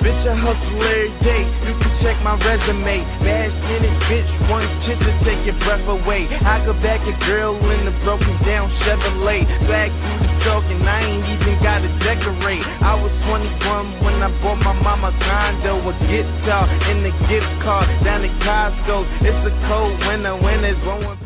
Bitch, I hustle every day. You can check my resume. Bad minutes, bitch. One kiss will take your breath away. I go back a girl in a broken down Chevrolet. Back through the talking, I ain't even gotta decorate. I was 21 when I bought my mama condo, a guitar, in the gift card down at Costco's. It's a cold winter when it's blowing.